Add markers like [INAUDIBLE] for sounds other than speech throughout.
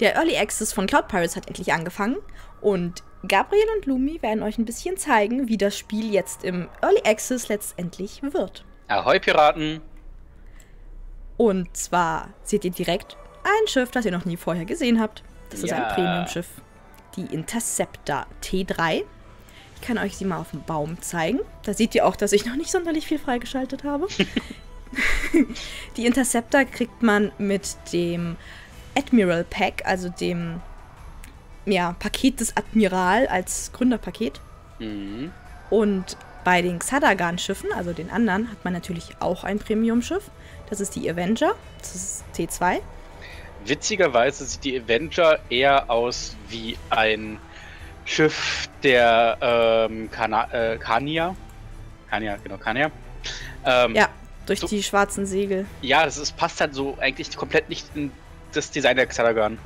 Der Early Access von Cloud Pirates hat endlich angefangen und Gabriel und Lumi werden euch ein bisschen zeigen, wie das Spiel jetzt im Early Access letztendlich wird. Ahoi Piraten! Und zwar seht ihr direkt ein Schiff, das ihr noch nie vorher gesehen habt. Das ist Ja. ein Premium-Schiff. Die Interceptor T3. Ich kann euch sie mal auf dem Baum zeigen. Da seht ihr auch, dass ich noch nicht sonderlich viel freigeschaltet habe. [LAUGHS] die Interceptor kriegt man mit dem Admiral Pack, also dem ja, Paket des Admiral als Gründerpaket. Mhm. Und bei den Xadagan-Schiffen, also den anderen, hat man natürlich auch ein Premium-Schiff. Das ist die Avenger. Das ist T2. Witzigerweise sieht die Avenger eher aus wie ein Schiff der ähm, Kana äh, Kania. Kania, genau, Kania. Ähm, Ja, durch So- die schwarzen Segel. ja, das ist, passt halt so eigentlich komplett nicht in das Design der Xadagan.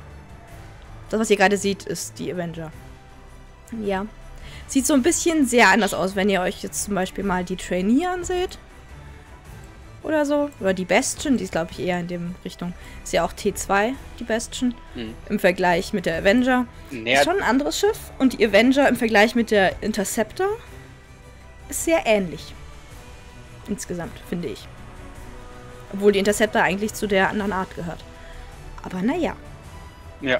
Das, was ihr gerade seht, ist die Avenger. Ja. Sieht so ein bisschen sehr anders aus, wenn ihr euch jetzt zum Beispiel mal die Trainee anseht. Oder so. Oder die Bastion, die ist, glaube ich, eher in dem Richtung. Ist ja auch T2, die Bastion. Mhm. Im Vergleich mit der Avenger. Näher, Ist schon ein anderes Schiff. Und die Avenger im Vergleich mit der Interceptor ist sehr ähnlich. Insgesamt, finde ich. Obwohl die Interceptor eigentlich zu der anderen Art gehört. Aber naja. ja.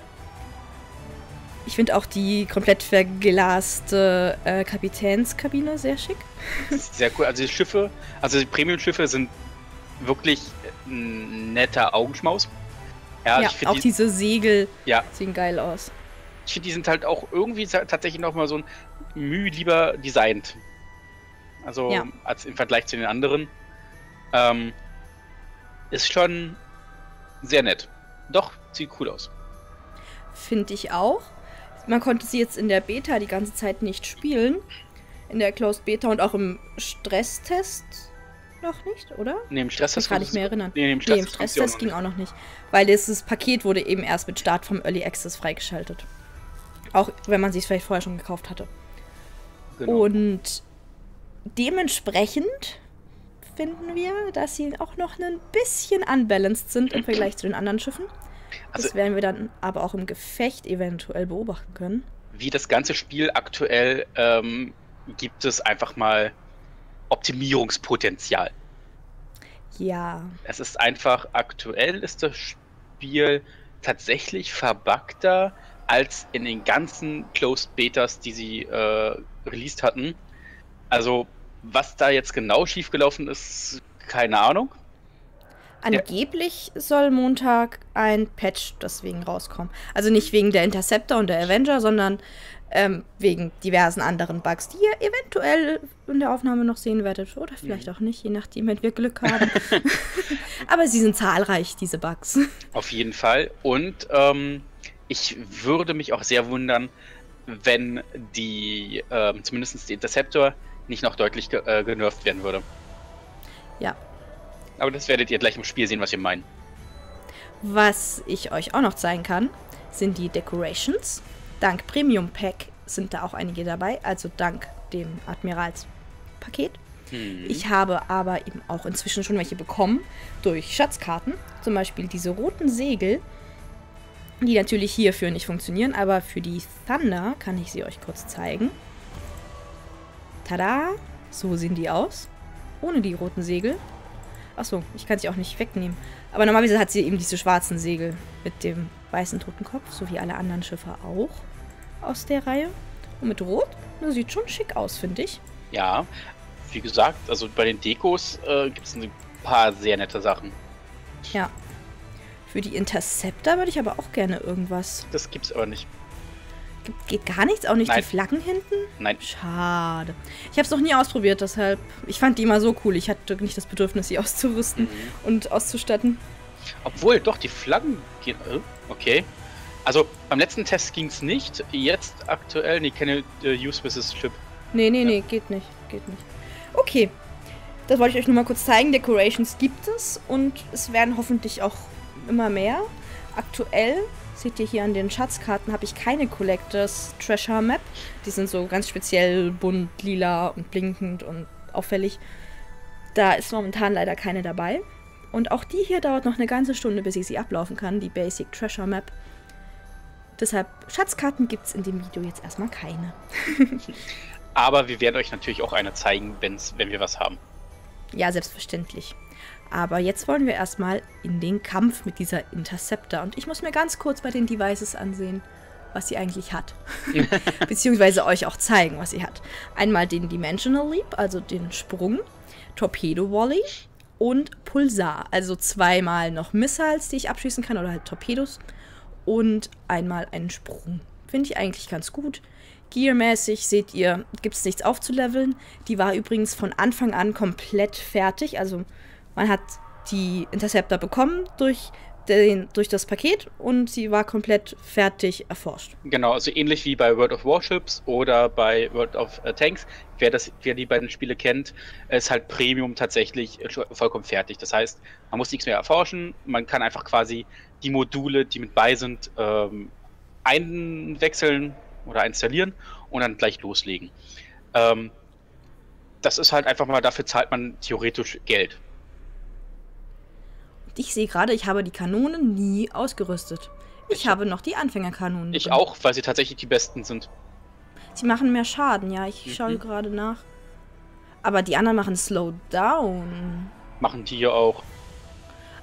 Ich finde auch die komplett verglaste äh, Kapitänskabine sehr schick. [LAUGHS] Sehr cool. Also die Schiffe, also die Premium-Schiffe sind wirklich ein netter Augenschmaus. Ja, ja, ich finde auch die, diese Segel ja, sehen geil aus. ich find, die sind halt auch irgendwie ta- tatsächlich noch mal so ein Mühe lieber designt. Also Ja. als im Vergleich zu den anderen. Ähm, ist schon sehr nett. Doch, sieht cool aus. Finde ich auch. Man konnte sie jetzt in der Beta die ganze Zeit nicht spielen. In der Closed Beta und auch im Stresstest noch nicht, oder? Nee, im Stress Ich kann mich nicht mehr erinnern. Nee, im Nee, Stress im Stresstest ging auch noch nicht. Weil dieses Paket wurde eben erst mit Start vom Early Access freigeschaltet. Auch wenn man sich vielleicht vorher schon gekauft hatte. Genau. Und dementsprechend finden wir, dass sie auch noch ein bisschen unbalanced sind im Vergleich zu den anderen Schiffen. Das Also- werden wir dann aber auch im Gefecht eventuell beobachten können. wie das ganze Spiel aktuell ähm, gibt es einfach mal Optimierungspotenzial. Ja, Es ist einfach, aktuell ist das Spiel tatsächlich verbugter als in den ganzen Closed Betas, die sie äh, released hatten. Also, was da jetzt genau schiefgelaufen ist, keine Ahnung. angeblich soll Montag ein Patch deswegen rauskommen. Also nicht wegen der Interceptor und der Avenger, sondern ähm, wegen diversen anderen Bugs, die ihr eventuell in der Aufnahme noch sehen werdet. Oder vielleicht auch nicht, je nachdem, wenn wir Glück haben. [LAUGHS] Aber sie sind zahlreich, diese Bugs. Auf jeden Fall. Und ähm, ich würde mich auch sehr wundern, wenn die, ähm, zumindest die Interceptor, nicht noch deutlich ge äh, genervt werden würde. Ja. Aber das werdet ihr gleich im Spiel sehen, was wir meinen. Was ich euch auch noch zeigen kann, sind die Decorations. Dank Premium Pack sind da auch einige dabei, also dank dem Admiralspaket. Hm. Ich habe aber eben auch inzwischen schon welche bekommen durch Schatzkarten. Zum Beispiel diese roten Segel, die natürlich hierfür nicht funktionieren, aber für die Thunder kann ich sie euch kurz zeigen. Tada! So sehen die aus. Ohne die roten Segel. Achso, ich kann sie auch nicht wegnehmen. Aber normalerweise hat sie eben diese schwarzen Segel mit dem weißen Totenkopf, so wie alle anderen Schiffe auch aus der Reihe. Und mit Rot, das sieht schon schick aus, finde ich. Ja, wie gesagt, also bei den Dekos äh, gibt es ein paar sehr nette Sachen. Ja. Für die Interceptor würde ich aber auch gerne irgendwas. Das gibt's aber nicht. Geht gar nichts? Auch nicht Nein. die Flaggen hinten? Nein, Schade. Ich habe es noch nie ausprobiert, deshalb. Ich fand die immer so cool. Ich hatte nicht das Bedürfnis, sie auszurüsten und auszustatten. obwohl doch die Flaggen gehen. Äh, okay. Also beim letzten Test ging es nicht. Jetzt aktuell, nee, keine äh, Use Mrs. Ship. Nee, nee, nee, geht nicht. Geht nicht. Okay. Das wollte ich euch nur mal kurz zeigen. Decorations gibt es und es werden hoffentlich auch immer mehr. Aktuell seht ihr hier an den Schatzkarten habe ich keine Collectors Treasure Map. Die sind so ganz speziell bunt, lila und blinkend und auffällig. Da ist momentan leider keine dabei. Und auch die hier dauert noch eine ganze Stunde, bis ich sie ablaufen kann, die Basic Treasure Map. Deshalb, Schatzkarten gibt es in dem Video jetzt erstmal keine. [LAUGHS] Aber wir werden euch natürlich auch eine zeigen, wenn's, wenn wir was haben. Ja, selbstverständlich. Aber jetzt wollen wir erstmal in den Kampf mit dieser Interceptor. Und ich muss mir ganz kurz bei den Devices ansehen, was sie eigentlich hat. [LAUGHS] Beziehungsweise euch auch zeigen, was sie hat. Einmal den Dimensional Leap, also den Sprung, Torpedo Volley und Pulsar. Also zweimal noch Missiles, die ich abschießen kann, oder halt Torpedos. Und einmal einen Sprung. Finde ich eigentlich ganz gut. Gearmäßig seht ihr, gibt es nichts aufzuleveln. Die war übrigens von Anfang an komplett fertig. Also man hat die Interceptor bekommen durch, den, durch das Paket und sie war komplett fertig erforscht. Genau, also ähnlich wie bei World of Warships oder bei World of äh, Tanks. Wer, das, wer die beiden Spiele kennt, ist halt Premium tatsächlich vollkommen fertig. Das heißt, man muss nichts mehr erforschen. Man kann einfach quasi die Module, die mit bei sind, ähm, einwechseln oder installieren und dann gleich loslegen. Ähm, das ist halt einfach mal, dafür zahlt man theoretisch Geld. Ich sehe gerade, ich habe die Kanonen nie ausgerüstet. Ich, ich habe noch die Anfängerkanonen. Ich drin. auch, weil sie tatsächlich die besten sind. Sie machen mehr Schaden, ja. Ich mhm. schaue gerade nach. Aber die anderen machen Slowdown. Machen die ja auch.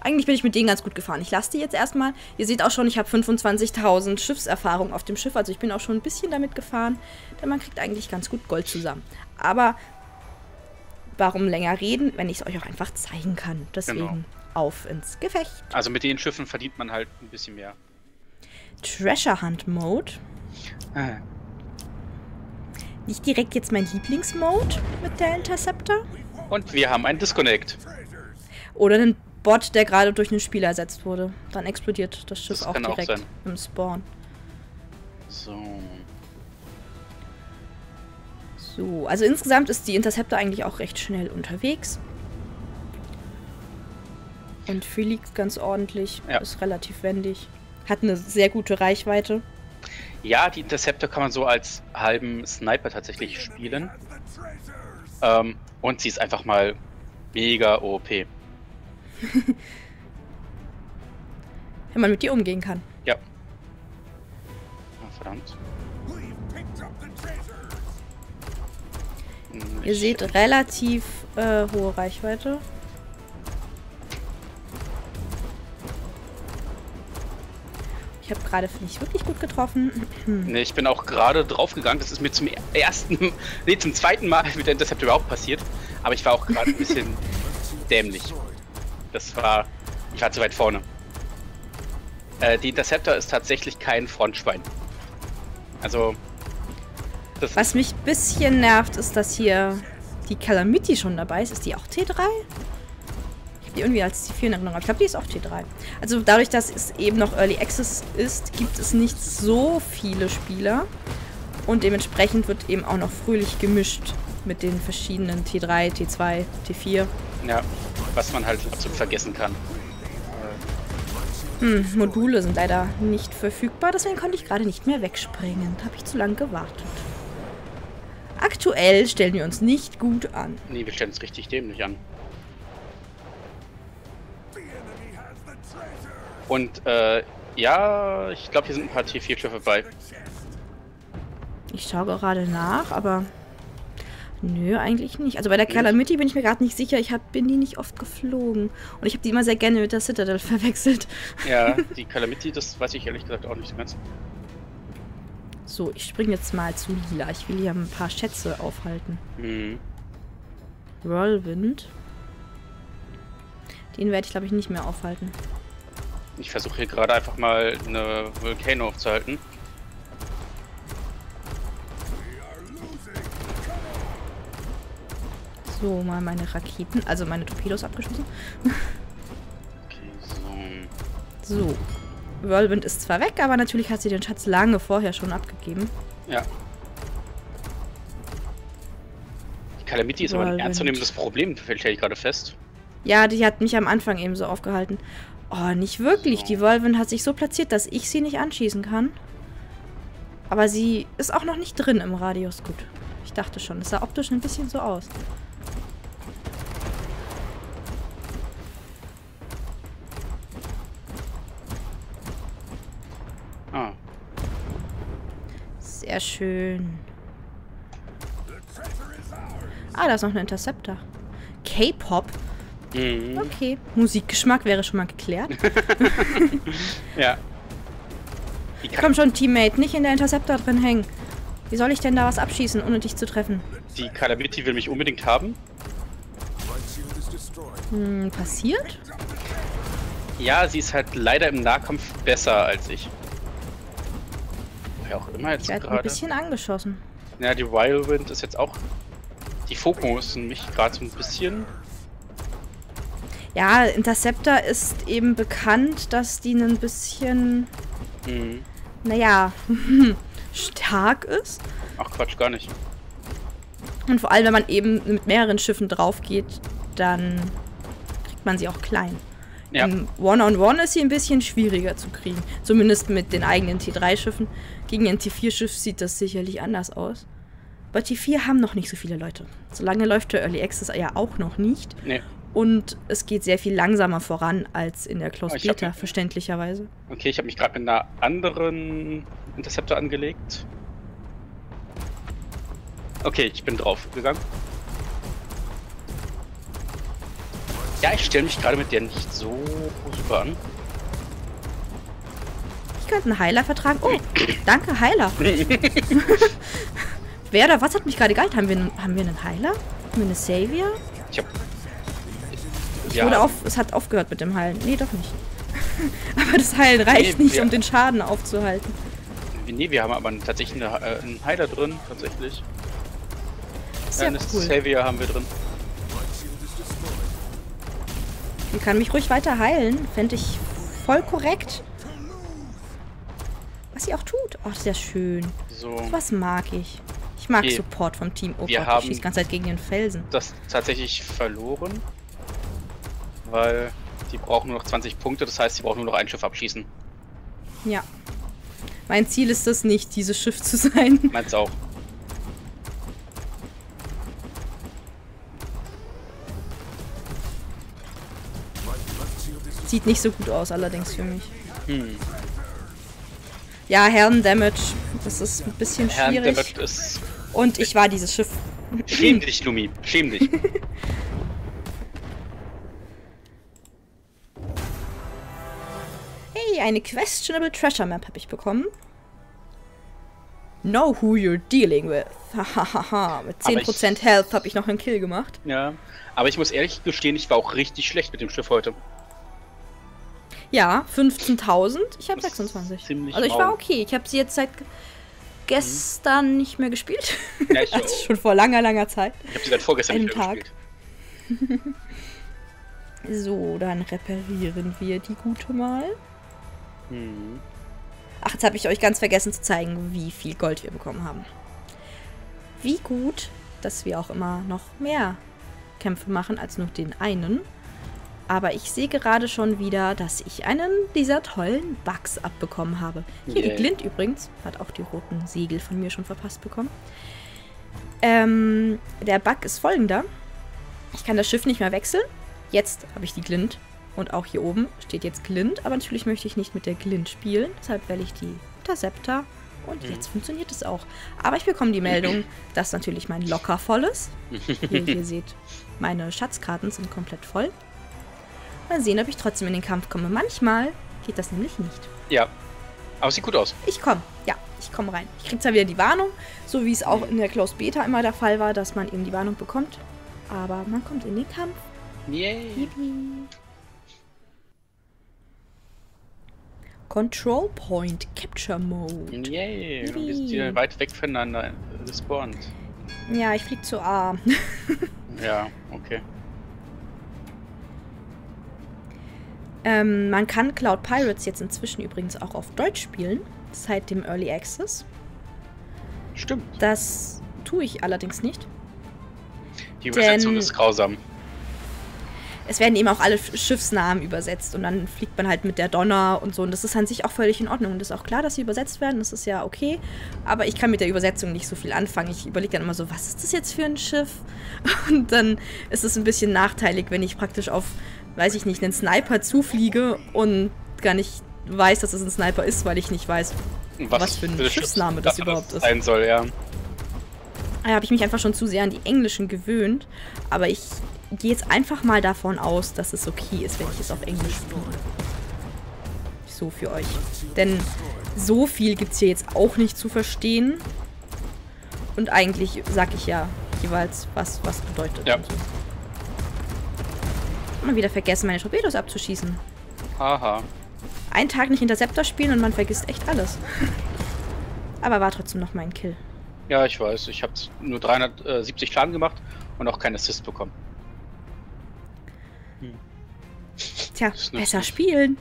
Eigentlich bin ich mit denen ganz gut gefahren. Ich lasse die jetzt erstmal. Ihr seht auch schon, ich habe 25.000 Schiffserfahrung auf dem Schiff. Also ich bin auch schon ein bisschen damit gefahren. Denn man kriegt eigentlich ganz gut Gold zusammen. Aber warum länger reden, wenn ich es euch auch einfach zeigen kann. Deswegen genau. Auf ins Gefecht. Also mit den Schiffen verdient man halt ein bisschen mehr. Treasure Hunt Mode. Ah. Nicht direkt jetzt mein Lieblingsmode mit der Interceptor. Und wir haben einen Disconnect. Oder einen Bot, der gerade durch einen Spieler ersetzt wurde. Dann explodiert das Schiff das auch direkt auch im Spawn. So. So, also insgesamt ist die Interceptor eigentlich auch recht schnell unterwegs. Und fliegt ganz ordentlich, ja. ist relativ wendig. Hat eine sehr gute Reichweite. Ja, die Interceptor kann man so als halben Sniper tatsächlich spielen. Ähm, und sie ist einfach mal mega OP. [LAUGHS] Wenn man mit dir umgehen kann. Ja. Oh, verdammt. Ihr seht relativ äh, hohe Reichweite. Ich habe gerade, finde ich, wirklich gut getroffen. Ne, ich bin auch gerade draufgegangen. Das ist mir zum ersten, [LAUGHS] nee, zum zweiten Mal [LAUGHS] mit der Intercept überhaupt passiert. Aber ich war auch gerade ein bisschen [LAUGHS] dämlich. Das war, ich war zu weit vorne. Äh, die Interceptor ist tatsächlich kein Frontschwein. Also, Was mich ein bisschen nervt, ist, dass hier die Calamity schon dabei ist. Ist die auch T3? Habe die irgendwie als T4 in Erinnerung. Ich glaube, die ist auch T3. Also dadurch, dass es eben noch Early Access ist, gibt es nicht so viele Spieler. Und dementsprechend wird eben auch noch fröhlich gemischt mit den verschiedenen T3, T2, T4. Ja, was man halt absolut vergessen kann. Hm, Module sind leider nicht verfügbar, deswegen konnte ich gerade nicht mehr wegspringen. Da habe ich zu lange gewartet. Aktuell stellen wir uns nicht gut an. Nee, wir stellen uns richtig dämlich an. Und, äh, ja, ich glaube, hier sind ein paar T4-Schiffe bei. Ich schaue gerade nach, aber Nö, eigentlich nicht. Also bei der Calamity bin ich mir gerade nicht sicher. Ich hab, bin die nicht oft geflogen. Und ich habe die immer sehr gerne mit der Citadel [LAUGHS] verwechselt. Ja, die Calamity, das weiß ich ehrlich gesagt auch nicht so ganz. So, ich springe jetzt mal zu Lila. Ich will hier ein paar Schätze aufhalten. Mhm. Whirlwind. Den werde ich, glaube ich, nicht mehr aufhalten. Ich versuche hier gerade einfach mal eine Volcano aufzuhalten. So, mal meine Raketen, also meine Torpedos abgeschossen. okay, so. So. Whirlwind ist zwar weg, aber natürlich hat sie den Schatz lange vorher schon abgegeben. Ja. Die Calamity ist Whirlwind. aber ein ernstzunehmendes Problem, stelle ich gerade fest. Ja, die hat mich am Anfang eben so aufgehalten. Oh, nicht wirklich. Die Whirlwind hat sich so platziert, dass ich sie nicht anschießen kann. Aber sie ist auch noch nicht drin im Radius. Gut. Ich dachte schon. Es sah optisch ein bisschen so aus. Sehr schön. Ah, da ist noch ein Interceptor. K-Pop? Mhm. Okay. Musikgeschmack wäre schon mal geklärt. [LAUGHS] Ja. Komm schon, Teammate, nicht in der Interceptor drin hängen. Wie soll ich denn da was abschießen, ohne dich zu treffen? die Calamity will mich unbedingt haben. Hm, passiert? Ja, sie ist halt leider im Nahkampf besser als ich. Wer auch immer jetzt Ich werde ein gerade. bisschen angeschossen. Ja, die Whirlwind ist jetzt auch. Die fokussen mich gerade so ein bisschen. Ja, Interceptor ist eben bekannt, dass die ein bisschen, Mhm. naja, [LAUGHS] stark ist. Ach Quatsch, gar nicht. Und vor allem, wenn man eben mit mehreren Schiffen drauf geht, dann kriegt man sie auch klein. Ja. Im One-on-One ist sie ein bisschen schwieriger zu kriegen. Zumindest mit den eigenen T3-Schiffen. Gegen ein T4-Schiff sieht das sicherlich anders aus. Aber T4 haben noch nicht so viele Leute. Solange läuft der Early Access ja auch noch nicht. Nee. Und es geht sehr viel langsamer voran als in der Closed Ich hab- Beta, verständlicherweise. Okay, ich habe mich gerade mit einer anderen Interceptor angelegt. Okay, ich bin drauf gegangen. Ja, ich stelle mich gerade mit der nicht so super an. Ich könnte einen Heiler vertragen. Oh, [CLEARS THROAT] danke, Heiler. [LAUGHS] [LAUGHS] Wer oder was hat mich gerade gehalten? Haben wir, einen- haben wir einen Heiler? Haben wir eine Savior? Ich habe. Ich wurde auf, es hat aufgehört mit dem Heilen. Nee, doch nicht. [LAUGHS] aber das Heilen reicht Nee, nicht, wir- um den Schaden aufzuhalten. Nee, wir haben aber tatsächlich eine, äh, einen Heiler drin, tatsächlich. Sehr eine cool. Savior haben wir drin. Die kann mich ruhig weiter heilen. Fände ich voll korrekt. Was sie auch tut. Oh, sehr schön. So, Was mag ich. Ich mag Okay. Support vom Team. Oh Wir Gott, haben- ich schieße die ganze Zeit gegen den Felsen. das tatsächlich verloren. Weil die brauchen nur noch 20 Punkte, das heißt, sie brauchen nur noch ein Schiff abschießen. Ja. Mein Ziel ist es nicht, dieses Schiff zu sein. [LAUGHS] Meins auch. Sieht nicht so gut aus, allerdings für mich. Hm. Ja, Herren-Damage. Das ist ein bisschen Herrn schwierig. Demet ist. Und ich war dieses Schiff. Schäm dich, Lumi. Schäm dich. [LAUGHS] Hey, eine Questionable Treasure Map habe ich bekommen. Know who you're dealing with. [LAUGHS] Hahaha. Mit Aber 10% ich- Health habe ich noch einen Kill gemacht. ja. Aber ich muss ehrlich gestehen, ich war auch richtig schlecht mit dem Schiff heute. Ja, 15.000. Ich habe Das ist 26. ziemlich Also ich war okay. Ich habe sie jetzt seit gestern nicht mehr gespielt. Ja, ich [LAUGHS] also schon vor langer, langer Zeit. Ich habe sie seit vorgestern nicht mehr Tag. gespielt. [LAUGHS] So, dann reparieren wir die gute mal. Hm. Ach, jetzt habe ich euch ganz vergessen zu zeigen, wie viel Gold wir bekommen haben. Wie gut, dass wir auch immer noch mehr Kämpfe machen als nur den einen. Aber ich sehe gerade schon wieder, dass ich einen dieser tollen Bugs abbekommen habe. Hier, die Yay. Glint übrigens hat auch die roten Segel von mir schon verpasst bekommen. Ähm, der Bug ist folgender. Ich kann das Schiff nicht mehr wechseln. Jetzt habe ich die Glint. Und auch hier oben steht jetzt Glint. Aber natürlich möchte ich nicht mit der Glint spielen. Deshalb wähle ich die Interceptor. Und Mhm. jetzt funktioniert es auch. Aber ich bekomme die Meldung, [CLEARS THROAT] dass natürlich mein Locker voll ist. [LAUGHS] Wie ihr seht, meine Schatzkarten sind komplett voll. Mal sehen, ob ich trotzdem in den Kampf komme. Manchmal geht das nämlich nicht. Ja. Aber sieht gut aus. Ich komme, ja, ich komme rein. Ich kriege zwar wieder die Warnung, so wie es auch in der Closed Beta immer der Fall war, dass man eben die Warnung bekommt. Aber man kommt in den Kampf. Yay. Yippie. Control Point Capture Mode. Yay. Und wir sind Yippie. hier weit weg voneinander gespawnt. Ja, ich fliege zu A. [LAUGHS] Ja, okay. ähm, man kann Cloud Pirates jetzt inzwischen übrigens auch auf Deutsch spielen, seit dem Early Access. Stimmt. Das tue ich allerdings nicht. Die Übersetzung Denn- ist grausam. Es werden eben auch alle Sch- Schiffsnamen übersetzt und dann fliegt man halt mit der Donner und so. Und das ist an sich auch völlig in Ordnung. Und das ist auch klar, dass sie übersetzt werden. Das ist ja okay. Aber ich kann mit der Übersetzung nicht so viel anfangen. Ich überlege dann immer so, was ist das jetzt für ein Schiff? [LAUGHS] Und dann ist es ein bisschen nachteilig, wenn ich praktisch auf, weiß ich nicht, einen Sniper zufliege und gar nicht weiß, dass es ein Sniper ist, weil ich nicht weiß, Was, Was für ein Schiffs- Schiffsname das das überhaupt ist. sein soll, ja. Da habe ich mich einfach schon zu sehr an die Englischen gewöhnt. Aber ich gehe jetzt einfach mal davon aus, dass es okay ist, wenn ich es auf Englisch spiele. So für euch. Denn so viel gibt es hier jetzt auch nicht zu verstehen. Und eigentlich sage ich ja jeweils, was was bedeutet. Ja. und so. Mal wieder vergessen, meine Torpedos abzuschießen. Haha. Einen Tag nicht Interceptor spielen und man vergisst echt alles. [LAUGHS] Aber war trotzdem noch mein Kill. Ja, ich weiß. Ich habe nur 370 Schaden gemacht und auch keinen Assist bekommen. Tja, besser spielen.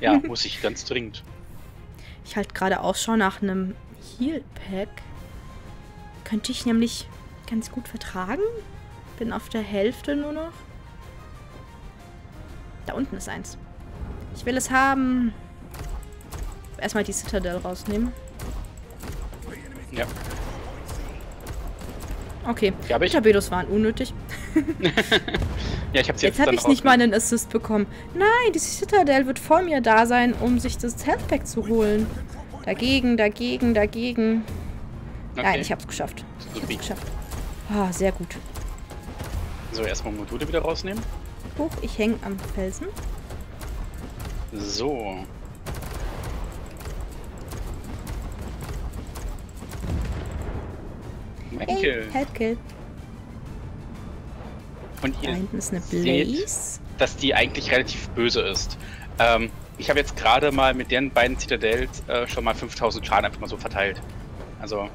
Ja, [LAUGHS] muss ich ganz dringend. Ich halt gerade Ausschau nach einem Heal Pack. Könnte ich nämlich ganz gut vertragen. Bin auf der Hälfte nur noch. Da unten ist eins. Ich will es haben. Erstmal die Citadel rausnehmen. Ja. Okay. Die ich, Torpedos waren unnötig. [LAUGHS] ja, ich habe sie Jetzt jetzt, habe ich nicht mal einen Assist bekommen. Nein, die Citadel wird vor mir da sein, um sich das Health Pack zu holen. Dagegen, dagegen, dagegen. Nein, Okay. ich hab's geschafft. Ich hab's geschafft. Ah, sehr gut. So, erstmal Module wieder rausnehmen. Hoch, ich hänge am Felsen. So. Mein Hey, Kill. Help Kill. Und Da ihr hinten ist eine seht, Blaze. dass die eigentlich relativ böse ist. Ähm, ich habe jetzt gerade mal mit den beiden Citadels äh, schon mal 5000 Schaden einfach mal so verteilt. Also,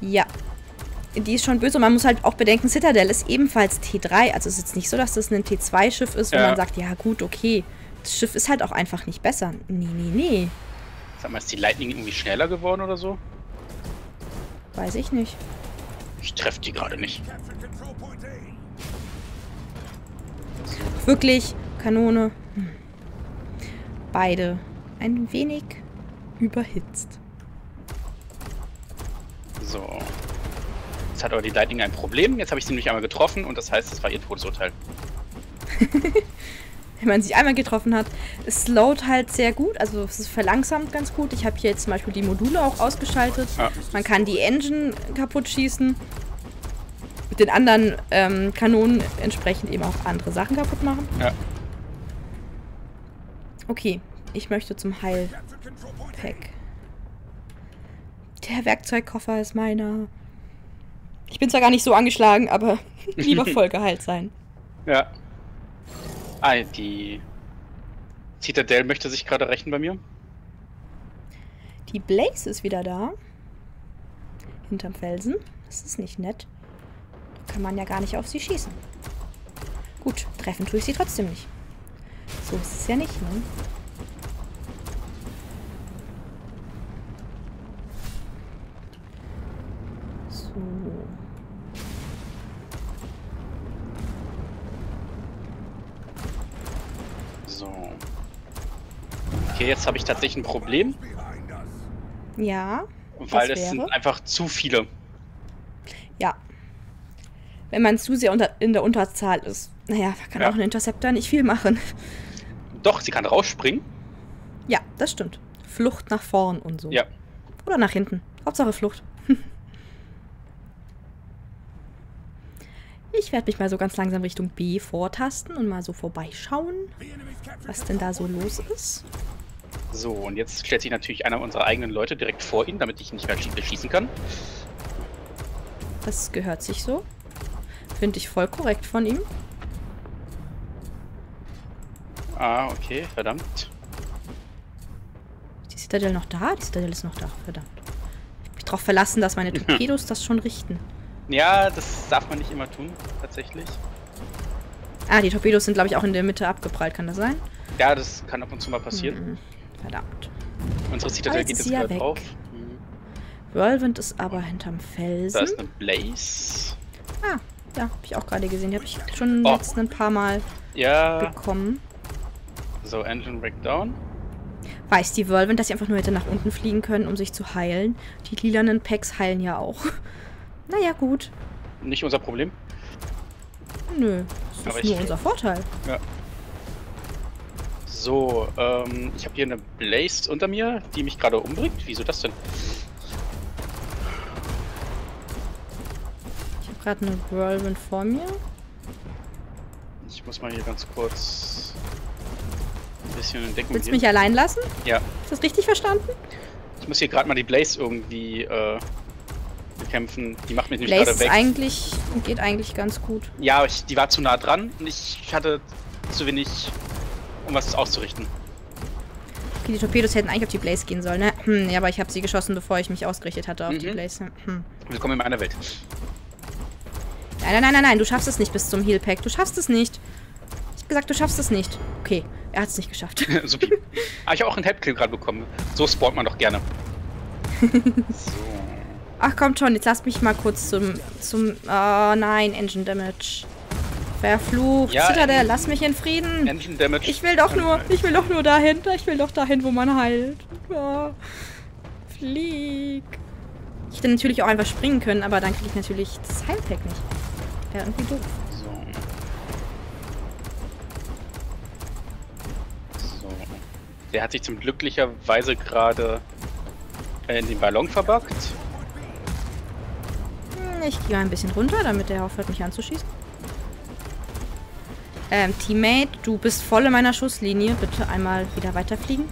Ja. Die ist schon böse und man muss halt auch bedenken, Citadel ist ebenfalls T3. Also es ist jetzt nicht so, dass das ein T2-Schiff ist, wo Ja. man sagt, ja gut, okay. Das Schiff ist halt auch einfach nicht besser. Nee, nee, nee. sag mal, ist die Lightning irgendwie schneller geworden oder so? Weiß ich nicht. Ich treffe die gerade nicht. Wirklich, Kanone. Hm. Beide ein wenig überhitzt. So. Jetzt hat aber die Lightning ein Problem. Jetzt habe ich sie nämlich einmal getroffen und das heißt, das war ihr Todesurteil. [LAUGHS] wenn man sich einmal getroffen hat. Es slowt halt sehr gut, also es ist verlangsamt ganz gut. Ich habe hier jetzt zum Beispiel die Module auch ausgeschaltet. Ja. Man kann die Engine kaputt schießen. Mit den anderen ähm, Kanonen entsprechend eben auch andere Sachen kaputt machen. Ja. Okay, ich möchte zum Heilpack. Der Werkzeugkoffer ist meiner. Ich bin zwar gar nicht so angeschlagen, aber [LAUGHS] lieber [LAUGHS] voll geheilt sein. Ja. Ah, die Citadel möchte sich gerade rächen bei mir. Die Blaze ist wieder da. Hinterm Felsen. Das ist nicht nett. Da kann man ja gar nicht auf sie schießen. Gut, treffen tue ich sie trotzdem nicht. So ist es ja nicht, ne? Okay, jetzt habe ich tatsächlich ein Problem, Ja, weil es sind einfach zu viele. ja. Wenn man zu sehr unter, in der Unterzahl ist. Naja, kann Ja. auch ein Interceptor nicht viel machen. Doch, sie kann rausspringen. Ja, das stimmt. Flucht nach vorn und so. Ja. Oder nach hinten. Hauptsache Flucht. [LAUGHS] Ich werde mich mal so ganz langsam Richtung B vortasten und mal so vorbeischauen, was denn da so los ist. So, und jetzt stellt sich natürlich einer unserer eigenen Leute direkt vor ihn, damit ich ihn nicht mehr schie- schießen kann. Das gehört sich so. Finde ich voll korrekt von ihm. Ah, okay, verdammt. Ist die Citadel noch da? Die Citadel ist noch da. Verdammt. Ich hab mich darauf verlassen, dass meine [LAUGHS] Torpedos das schon richten. Ja, das darf man nicht immer tun, tatsächlich. Ah, die Torpedos sind, glaube ich, auch in der Mitte abgeprallt. Kann das sein? Ja, das kann ab und zu mal passieren. Hm, verdammt. Unsere Citadel jetzt geht ist jetzt ja gerade drauf. Hm, Whirlwind ist aber hinterm Da Felsen. ist eine Blaze. Ah, ja, habe ich auch gerade gesehen. Die habe ich schon Oh. letzten ein paar Mal Ja, bekommen. so, Engine Breakdown. Weiß die Whirlwind, dass sie einfach nur hätte nach unten fliegen können, um sich zu heilen. Die lilanen Packs heilen ja auch. [LAUGHS] Naja, gut. Nicht unser Problem. Nö, das Aber ist nur unser Vorteil. So, So, ähm, ich habe hier eine Blaze unter mir, die mich gerade umbringt. Wieso das denn? Ich habe gerade eine Whirlwind vor mir. Ich muss mal hier ganz kurz ein bisschen in Deckung Willst du mich allein lassen? Ja, Ist das richtig verstanden? ich muss hier gerade mal die Blaze irgendwie äh, bekämpfen. Die macht mich nämlich Blaze gerade weg. eigentlich, geht eigentlich ganz gut. Ja, ich, die war zu nah dran und ich hatte zu wenig, um was auszurichten. Okay, die Torpedos hätten eigentlich auf die Blaze gehen sollen, ne? Hm, ja, aber ich habe sie geschossen, bevor ich mich ausgerichtet hatte auf die Mhm. Blaze. Hm. Willkommen in meiner Welt. Nein, nein, nein, nein, nein, du schaffst es nicht bis zum Heal Pack. Du schaffst es nicht. Ich hab gesagt, du schaffst es nicht. Okay, er hat es nicht geschafft. [LAUGHS] Supi. Ah, ich habe auch einen Helpkill gerade bekommen. So spawnt man doch gerne. so. [LAUGHS] Ach, kommt schon, jetzt lasst mich mal kurz zum, zum, oh nein, Engine Damage. Verflucht. Ja, Citadel, en- lass mich in Frieden. Engine Damage. Ich will doch nur, ich will doch nur dahin. Ich will doch dahin, wo man heilt. Oh. Flieg. Ich hätte natürlich auch einfach springen können, aber dann kriege ich natürlich das Heilpack nicht. Wäre irgendwie doof. So. So. Der hat sich zum glücklicherweise gerade äh, in den Ballon verbuggt. Hm, Ich gehe ein bisschen runter, damit er aufhört, mich anzuschießen. Ähm, Teammate, du bist voll in meiner Schusslinie. Bitte einmal wieder weiterfliegen.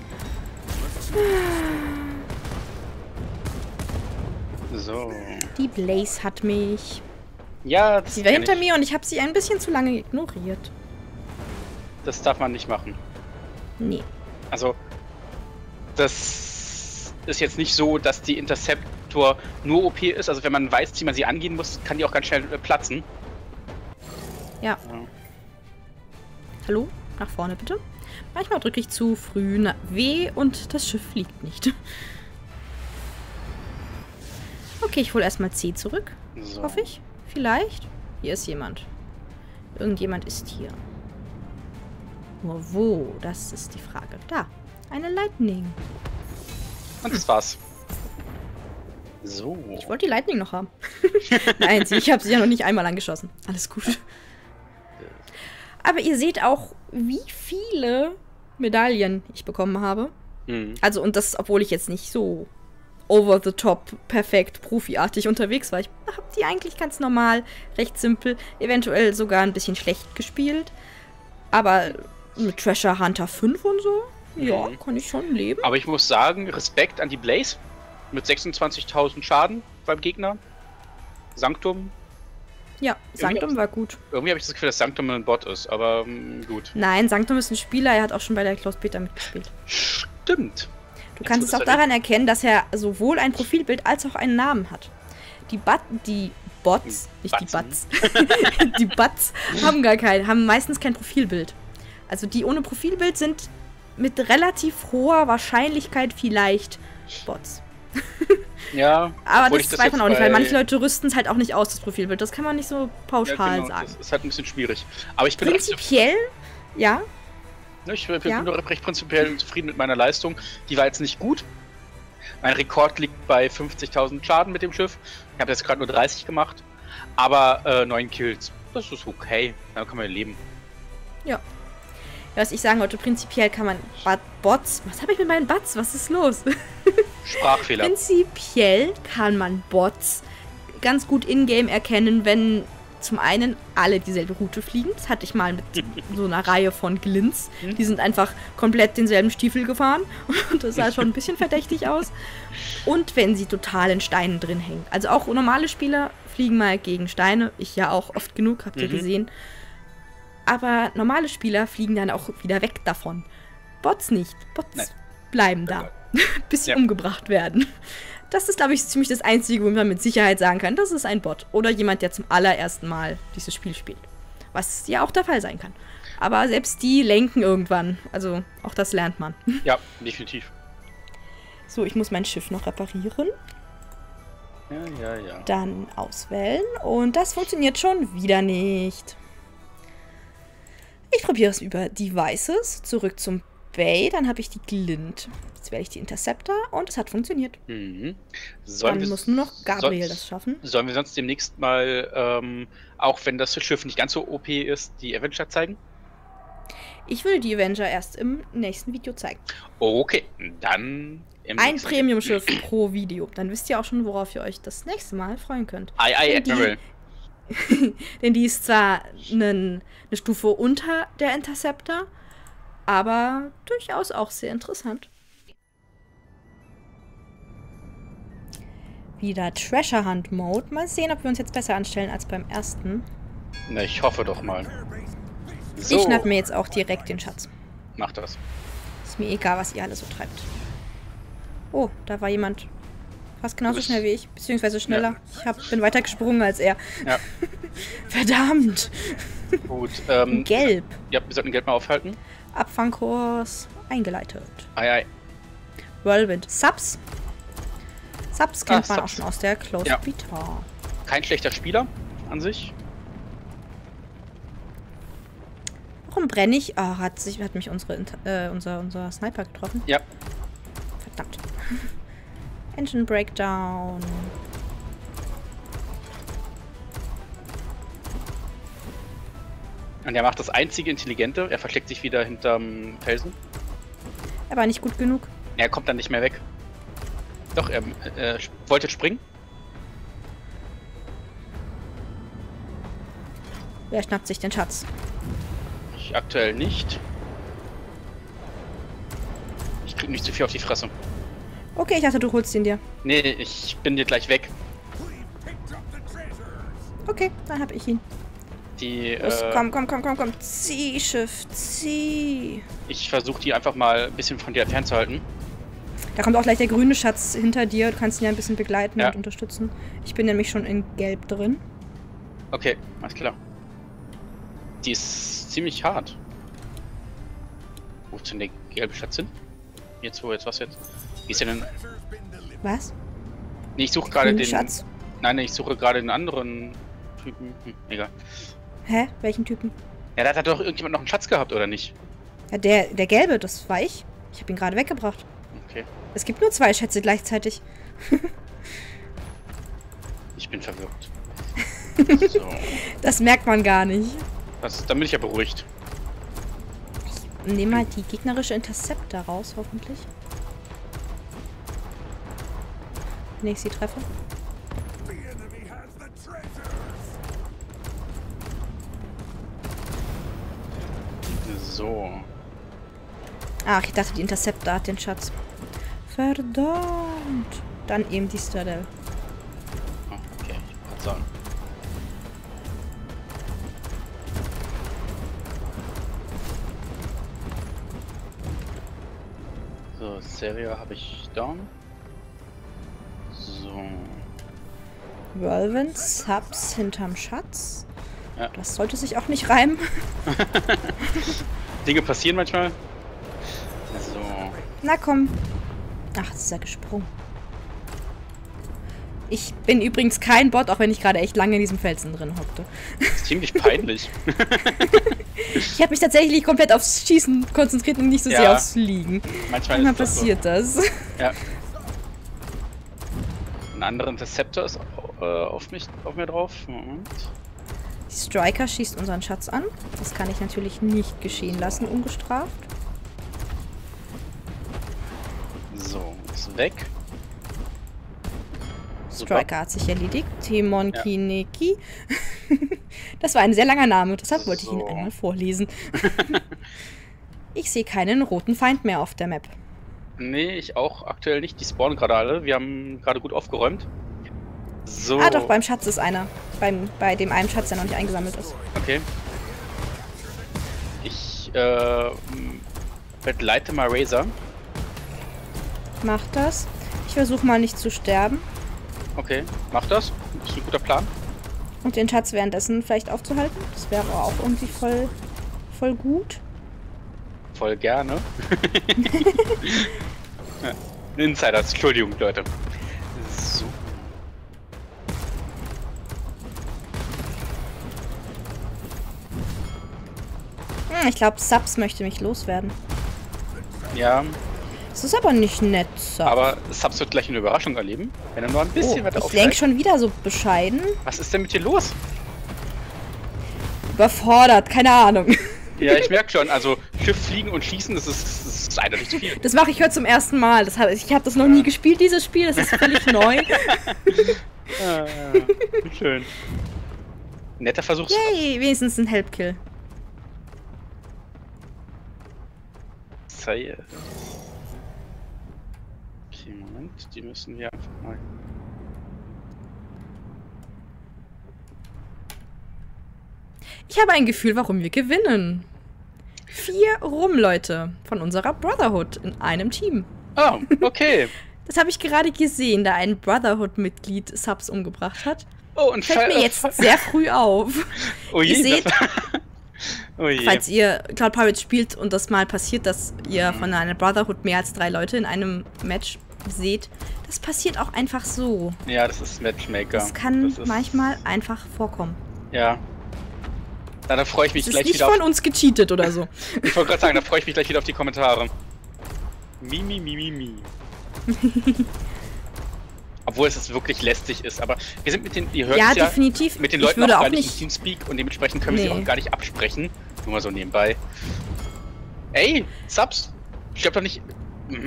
So. Die Blaze hat mich. Ja, das, Sie war hinter ich. mir und ich habe sie ein bisschen zu lange ignoriert. das darf man nicht machen. Nee. Also, das ist jetzt nicht so, dass die Interceptor nur OP ist. Also, wenn man weiß, wie man sie angehen muss, kann die auch ganz schnell äh, platzen. Ja. Ja. Hallo? Nach vorne bitte. Manchmal drücke ich zu früh na W und das Schiff fliegt nicht. Okay, ich hole erstmal C zurück. So. Hoffe ich. Vielleicht. Hier ist jemand. Irgendjemand ist hier. Nur wo? Das ist die Frage. Da. Eine Lightning. Und das war's. So. Ich wollte die Lightning noch haben. [LAUGHS] Nein, ich habe sie ja noch nicht einmal angeschossen. Alles gut. Aber ihr seht auch, wie viele Medaillen ich bekommen habe. Hm. Also, und das, obwohl ich jetzt nicht so over the top, perfekt, profiartig unterwegs war. Ich habe die eigentlich ganz normal, recht simpel, eventuell sogar ein bisschen schlecht gespielt. Aber mit Treasure Hunter 5 und so, ja, Mhm. kann ich schon leben. Aber ich muss sagen, Respekt an die Blaze. Mit 26.000 Schaden beim Gegner. Sanctum. Ja, Sanctum war gut. Irgendwie habe ich das Gefühl, dass Sanctum ein Bot ist, aber ähm, gut. Nein, Sanctum ist ein Spieler, er hat auch schon bei der Closed Beta mitgespielt. Stimmt. Du Jetzt, kannst es auch daran erkennen, dass er sowohl ein Profilbild als auch einen Namen hat. Die, Bat die Bots, nicht die Batzen. Bats, [LAUGHS] die Bats haben gar kein, haben meistens kein Profilbild. Also die ohne Profilbild sind mit relativ hoher Wahrscheinlichkeit vielleicht Bots. [LAUGHS] Ja. Aber das, ich weiß man auch nicht, weil manche Leute rüsten es halt auch nicht aus, das Profilbild. Das kann man nicht so pauschal ja, genau, sagen. Das ist halt ein bisschen schwierig. Aber ich bin, Prinzipiell, ja, ne, ich bin Ja. nur recht prinzipiell zufrieden mit meiner Leistung. Die war jetzt nicht gut. Mein Rekord liegt bei 50.000 Schaden mit dem Schiff. Ich habe jetzt gerade nur 30 gemacht. Aber äh, 9 Kills. Das ist okay. Da kann man leben. Was ich sagen wollte, prinzipiell kann man Bots. Was habe ich mit meinen Bots? Was ist los? [LAUGHS] Sprachfehler. Prinzipiell kann man Bots ganz gut in-game erkennen, wenn zum einen alle dieselbe Route fliegen. Das hatte ich mal mit so einer Reihe von Glints. Die sind einfach komplett denselben Stiefel gefahren. [LAUGHS] Und das sah schon ein bisschen verdächtig aus. Und wenn sie total in Steinen drin hängen. Also auch normale Spieler fliegen mal gegen Steine. Ich ja auch oft genug, habt ihr Mhm. gesehen. Aber normale Spieler fliegen dann auch wieder weg davon. Bots nicht. Bots Nein. bleiben da. [LAUGHS] Bis sie Ja. umgebracht werden. Das ist, glaube ich, ziemlich das Einzige, wo man mit Sicherheit sagen kann, das ist ein Bot. Oder jemand, der zum allerersten Mal dieses Spiel spielt. Was ja auch der Fall sein kann. Aber selbst die lenken irgendwann. Also auch das lernt man. [LAUGHS] Ja, definitiv. So, ich muss mein Schiff noch reparieren. Ja, ja, ja. Dann auswählen. Und das funktioniert schon wieder nicht. Ich probiere es über Devices. Zurück zum Bay. Dann habe ich die Glint. Jetzt wähle ich die Interceptor und es hat funktioniert. Mhm. Sollen Dann wir muss nur noch Gabriel sonst- das schaffen. Sollen wir sonst demnächst mal, ähm, auch wenn das Schiff nicht ganz so OP ist, die Avenger zeigen? Ich würde die Avenger erst im nächsten Video zeigen. Okay, dann im Ein Premium-Schiff pro Video. Dann wisst ihr auch schon, worauf ihr euch das nächste Mal freuen könnt. Ei, ei, Admiral. [LAUGHS] Denn die ist zwar nen- eine Stufe unter der Interceptor, aber durchaus auch sehr interessant. Wieder Treasure Hunt Mode. Mal sehen, ob wir uns jetzt besser anstellen als beim ersten. Na, ich hoffe doch mal. So, Ich schnapp mir jetzt auch direkt den Schatz. mach das. Ist mir egal, was ihr alle so treibt. Oh, da war jemand fast genauso schnell wie ich, beziehungsweise schneller. Ich hab, bin weiter gesprungen als er. Ja, [LAUGHS] Verdammt! gut. Ähm, Gelb. ja, wir sollten Geld mal aufhalten. Abfangkurs eingeleitet. Ei, ei. Whirlwind. Subs. Subs kennt Ah, man auch Subs. schon aus der Closed Ja. Beta. Kein schlechter Spieler an sich. Warum brenne ich? Ah, hat, sich, hat mich unsere, äh, unser, unser Sniper getroffen. Ja, Verdammt. Engine Breakdown. und er macht das einzige Intelligente. Er versteckt sich wieder hinterm Felsen. Aber nicht gut genug. Er kommt dann nicht mehr weg. Doch, er äh, sp- wollte springen. Wer schnappt sich den Schatz? Ich aktuell nicht. Ich krieg nicht zu viel auf die Fresse. Okay, ich dachte, du holst ihn dir. Nee, ich bin dir gleich weg. Okay, dann hab ich ihn. Die, Los, äh, komm, komm, komm, komm, komm. Zieh, Schiff, zieh. ich versuche die einfach mal ein bisschen von dir fernzuhalten. Da kommt auch gleich der grüne Schatz hinter dir. Du kannst ihn ja ein bisschen begleiten Ja. und unterstützen. Ich bin nämlich schon in Gelb drin. Okay, alles klar. Die ist ziemlich hart. Wo ist denn der gelbe Schatz hin? Jetzt, wo, jetzt, was jetzt? Wie ist denn... Was? Nee, ich suche gerade den... Schatz? Nein, ich suche gerade den anderen Typen. Hm, egal. Hä? Welchen Typen? Ja, da hat doch irgendjemand noch einen Schatz gehabt, oder nicht? Ja, der, der gelbe, das war ich. Ich habe ihn gerade weggebracht. Okay, Es gibt nur zwei Schätze gleichzeitig. [LAUGHS] ich bin verwirrt. [LAUGHS] so, Das merkt man gar nicht. das, dann bin ich ja beruhigt. Nehmen mal die gegnerische Interceptor raus, hoffentlich. Wenn ich sie treffe. So. Ach, ich dachte, die Interceptor hat den Schatz. Verdammt. Dann eben die. Oh, okay, ich wollte sagen. So, Serie habe ich down. Whirlwind, Subs hinterm Schatz. Ja. Das sollte sich auch nicht reimen. [LAUGHS] Dinge passieren manchmal. So. Na komm. Ach, jetzt ist er gesprungen. Ich bin übrigens kein Bot, auch wenn ich gerade echt lange in diesem Felsen drin hockte. Ist ziemlich peinlich. [LAUGHS] [LAUGHS] Ich habe mich tatsächlich komplett aufs Schießen konzentriert und nicht so Ja. sehr aufs Liegen. Manchmal Manchmal ist das passiert das. So. Ja. Ein anderer Interceptor ist äh, auf, mich, auf mir drauf. Moment. Die Striker schießt unseren Schatz an. Das kann ich natürlich nicht geschehen lassen, ungestraft. So, ist weg. Super. Striker hat sich erledigt. Timon Kineki. [LAUGHS] das war ein sehr langer Name, deshalb wollte ich ihn So. einmal vorlesen. [LAUGHS] ich sehe keinen roten Feind mehr auf der Map. Nee, ich auch aktuell nicht. Die spawnen gerade alle. Wir haben gerade gut aufgeräumt. So. Ah, doch, beim Schatz ist einer. Beim, bei dem einen Schatz, der noch nicht eingesammelt ist. Okay. Ich äh, begleite mal Razor. Mach das. Ich versuche mal nicht zu sterben. Okay, mach das. Das ist ein guter Plan. Und den Schatz währenddessen vielleicht aufzuhalten. Das wäre auch irgendwie voll, voll gut. Voll gerne. [LAUGHS] [LAUGHS] Ja, Insiders, Entschuldigung, Leute. Ich glaube, Subs möchte mich loswerden. Ja, Das ist aber nicht nett, Subs. aber Subs wird gleich eine Überraschung erleben, wenn er nur ein bisschen oh, weiter ich lenk aufsteigt. schon wieder so bescheiden. Was ist denn mit dir los? Überfordert, keine Ahnung. Ja, ich [LAUGHS] merke schon. Also Schiff fliegen und schießen, das ist, das ist eindeutig zu viel. Das mache ich heute zum ersten Mal. Das hab, ich habe das noch nie gespielt, dieses Spiel. Das ist völlig [LAUGHS] neu. Ah, schön. Netter Versuch. Yay, wenigstens ein Help-Kill. Zeige. Okay, Moment, die müssen wir einfach mal. Ich habe ein Gefühl, warum wir gewinnen. Vier Rum-Leute von unserer Brotherhood in einem Team. Oh, okay. [LAUGHS] Das habe ich gerade gesehen, da ein Brotherhood-Mitglied Subs umgebracht hat. Oh, und Fällt mir jetzt sehr früh auf. [LAUGHS] Oh je, Ihr seht, [LAUGHS] oh falls ihr Cloud Pirates spielt und das mal passiert, dass ihr von einer Brotherhood mehr als drei Leute in einem Match seht, das passiert auch einfach so. Ja, das ist Matchmaker. Das kann Das ist- manchmal einfach vorkommen. Ja. Na, da freue ich mich ist gleich nicht wieder von auf. uns gecheatet oder so. [LAUGHS] Ich wollte gerade sagen, da freue ich mich gleich wieder auf die Kommentare. Mi, mi, mi, mi, mi. [LAUGHS] Obwohl es jetzt wirklich lästig ist, aber wir sind mit den, ihr hört ja, es ja, definitiv. mit den ich Leuten auch gar nicht im Teamspeak und dementsprechend können wir Nee. sie auch gar nicht absprechen. Nur mal so nebenbei. Ey, Subs! Stirb doch nicht.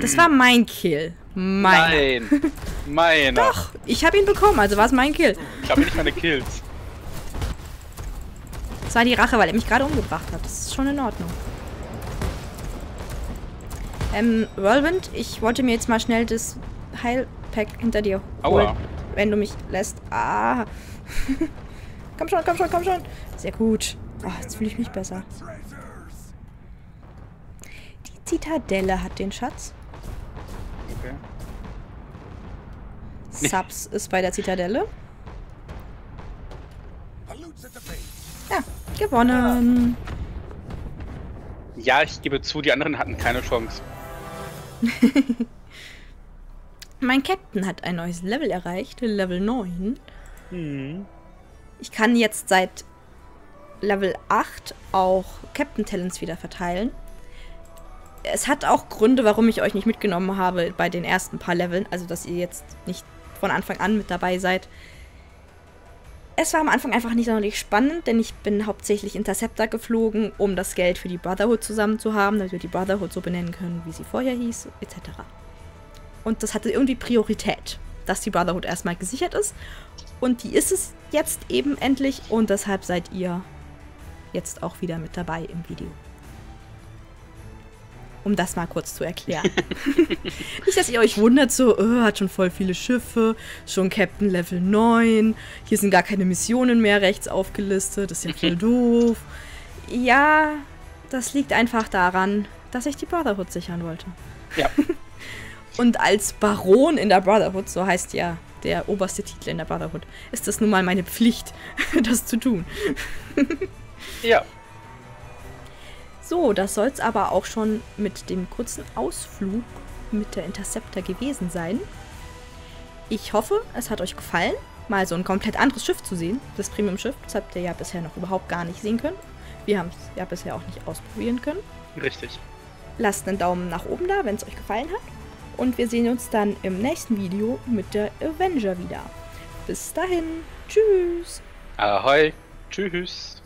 Das war mein Kill. Meiner. Nein! Meiner! Doch, ich habe ihn bekommen, also war es mein Kill. Ich habe nicht meine Kills. Das war die Rache, weil er mich gerade umgebracht hat. Das ist schon in Ordnung. Ähm, Whirlwind, ich wollte mir jetzt mal schnell das Heilpack hinter dir holen. Aua. Wenn du mich lässt. Ah. [LAUGHS] komm schon, komm schon, komm schon. Sehr gut. Ah, jetzt fühle ich mich besser. Die Zitadelle hat den Schatz. Okay. Subs ist bei der Zitadelle. Ja, gewonnen. Ja, ich gebe zu, die anderen hatten keine Chance. [LAUGHS] Mein Captain hat ein neues Level erreicht, Level 9. Hm. Ich kann jetzt seit Level 8 auch Captain Talents wieder verteilen. Es hat auch Gründe, warum ich euch nicht mitgenommen habe bei den ersten paar Leveln, also dass ihr jetzt nicht von Anfang an mit dabei seid. Es war am Anfang einfach nicht sonderlich spannend, denn ich bin hauptsächlich Interceptor geflogen, um das Geld für die Brotherhood zusammen zu haben, damit wir die Brotherhood so benennen können, wie sie vorher hieß, etc. Und das hatte irgendwie Priorität, dass die Brotherhood erstmal gesichert ist. Und die ist es jetzt eben endlich und deshalb seid ihr jetzt auch wieder mit dabei im Video. Um das mal kurz zu erklären. [LAUGHS] Nicht, dass ihr euch wundert, so, oh, hat schon voll viele Schiffe, schon Captain Level 9, hier sind gar keine Missionen mehr rechts aufgelistet, das ist ja voll [LAUGHS] doof. Ja, das liegt einfach daran, dass ich die Brotherhood sichern wollte. Ja. [LAUGHS] Und als Baron in der Brotherhood, so heißt ja der oberste Titel in der Brotherhood, ist es nun mal meine Pflicht, [LAUGHS] das zu tun. Ja. So, das soll es aber auch schon mit dem kurzen Ausflug mit der Interceptor gewesen sein. Ich hoffe, es hat euch gefallen, mal so ein komplett anderes Schiff zu sehen. Das Premium-Schiff, das habt ihr ja bisher noch überhaupt gar nicht sehen können. Wir haben es ja bisher auch nicht ausprobieren können. Richtig. Lasst einen Daumen nach oben da, wenn es euch gefallen hat. Und wir sehen uns dann im nächsten Video mit der Avenger wieder. Bis dahin, tschüss. Ahoi. Tschüss.